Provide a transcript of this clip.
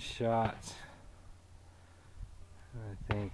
shot. I think